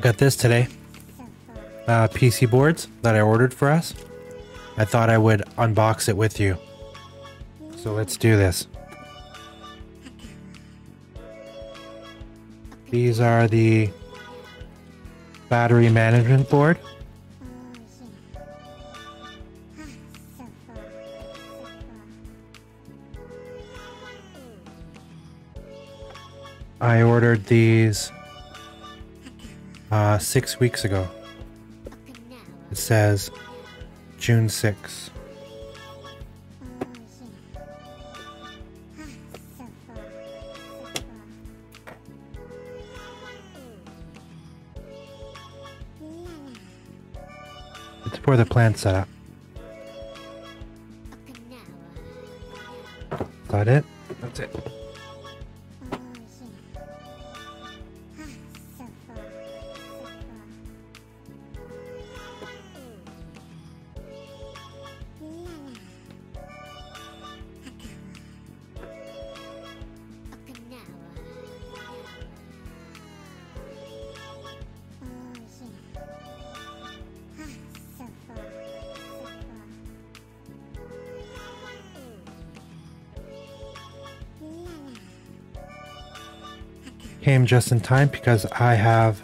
I got this today. Uh, PC boards that I ordered for us. I thought I would unbox it with you. So let's do this. These are the battery management board. I ordered these uh, six weeks ago. It says June 6th. It's for the plant setup. Is that it? That's it. Came just in time because I have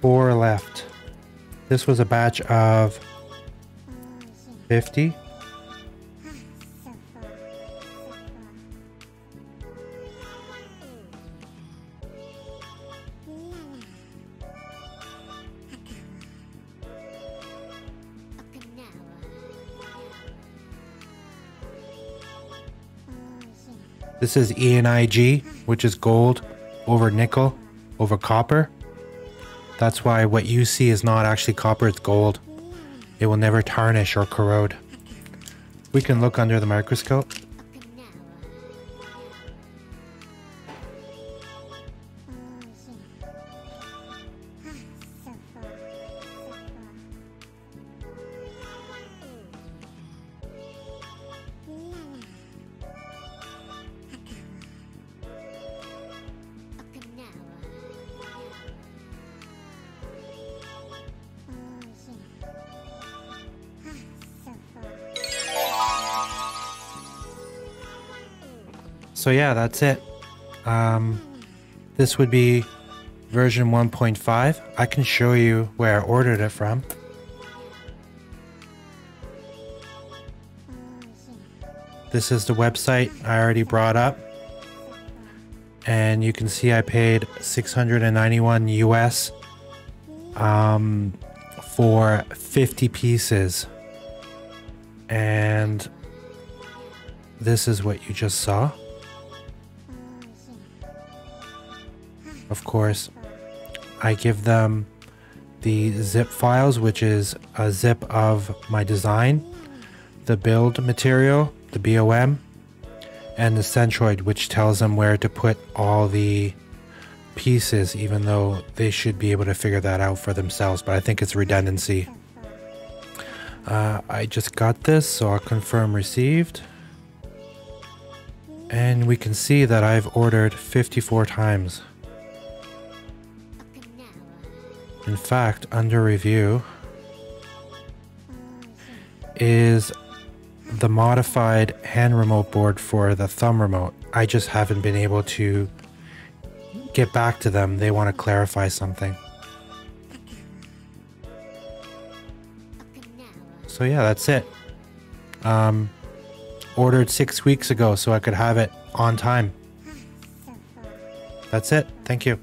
four left. This was a batch of 50. This is ENIG, which is gold over nickel over copper. That's why what you see is not actually copper, it's gold. It will never tarnish or corrode. We can look under the microscope. So yeah, that's it. Um, this would be version 1.5. I can show you where I ordered it from. This is the website I already brought up. And you can see I paid 691 US um, for 50 pieces. And this is what you just saw. Of course, I give them the zip files, which is a zip of my design, the build material, the BOM, and the centroid, which tells them where to put all the pieces, even though they should be able to figure that out for themselves. But I think it's redundancy. Uh, I just got this, so I'll confirm received. And we can see that I've ordered 54 times. In fact, under review is the modified hand remote board for the thumb remote. I just haven't been able to get back to them. They want to clarify something. So yeah, that's it. Um, ordered six weeks ago so I could have it on time. That's it. Thank you.